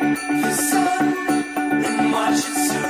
the sun and watch it soon.